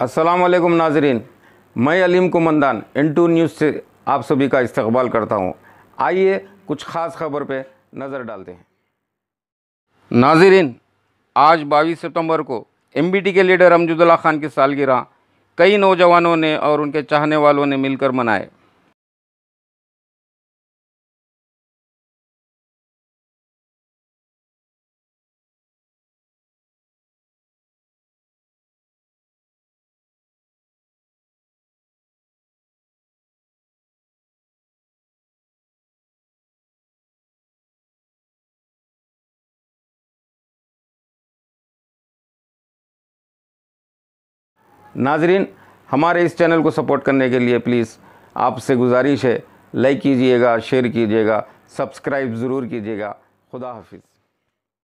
अस्सलाम वालेकुम नाजरीन, मैं Aleem Kumandan N two news से आप सभी का इस्तबाल करता हूँ। आइए कुछ ख़ास खबर पे नज़र डालते हैं। नाजरीन, आज 22 सितंबर को एमबीटी के लीडर अमजुदुल्ला खान की सालगिरह कई नौजवानों ने और उनके चाहने वालों ने मिलकर मनाए। नाजरीन, हमारे इस चैनल को सपोर्ट करने के लिए प्लीज़ आपसे गुजारिश है। लाइक कीजिएगा, शेयर कीजिएगा, सब्सक्राइब ज़रूर कीजिएगा। खुदा हाफिज़।